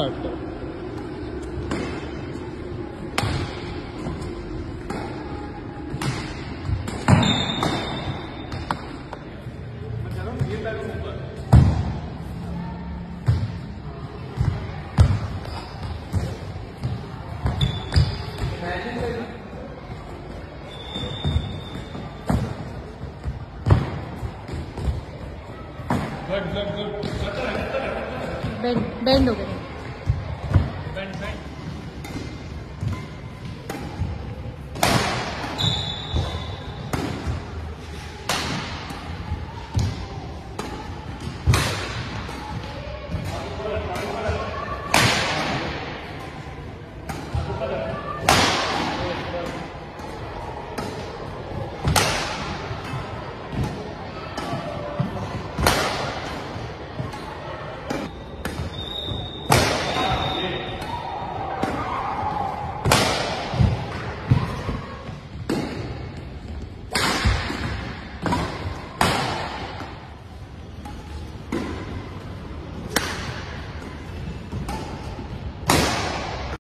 certo. Good, good, good. Ben, bend over bend, bend.